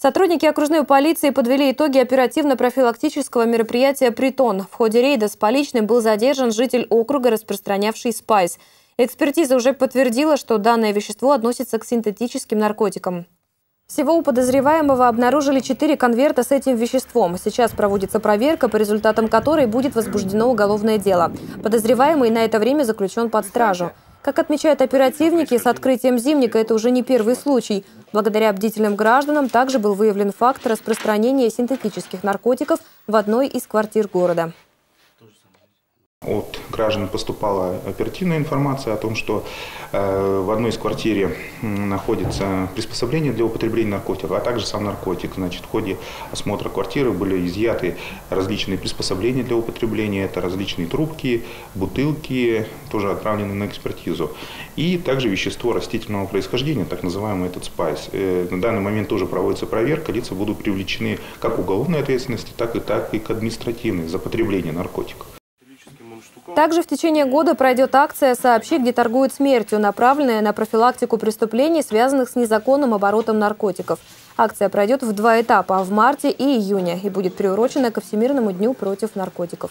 Сотрудники окружной полиции подвели итоги оперативно-профилактического мероприятия «Притон». В ходе рейда с поличным был задержан житель округа, распространявший спайс. Экспертиза уже подтвердила, что данное вещество относится к синтетическим наркотикам. Всего у подозреваемого обнаружили четыре конверта с этим веществом. Сейчас проводится проверка, по результатам которой будет возбуждено уголовное дело. Подозреваемый на это время заключен под стражу. Как отмечают оперативники, с открытием зимника это уже не первый случай. Благодаря бдительным гражданам также был выявлен факт распространения синтетических наркотиков в одной из квартир города. От граждан поступала оперативная информация о том, что э, в одной из квартир находится приспособление для употребления наркотиков, а также сам наркотик. Значит, в ходе осмотра квартиры были изъяты различные приспособления для употребления. Это различные трубки, бутылки, тоже отправлены на экспертизу. И также вещество растительного происхождения, так называемый этот спайс. Э, на данный момент тоже проводится проверка. Лица будут привлечены как к уголовной ответственности, так и, так и к административной за потребление наркотиков. Также в течение года пройдет акция «Сообщи, где торгуют смертью», направленная на профилактику преступлений, связанных с незаконным оборотом наркотиков. Акция пройдет в два этапа – в марте и июне и будет приурочена ко Всемирному дню против наркотиков.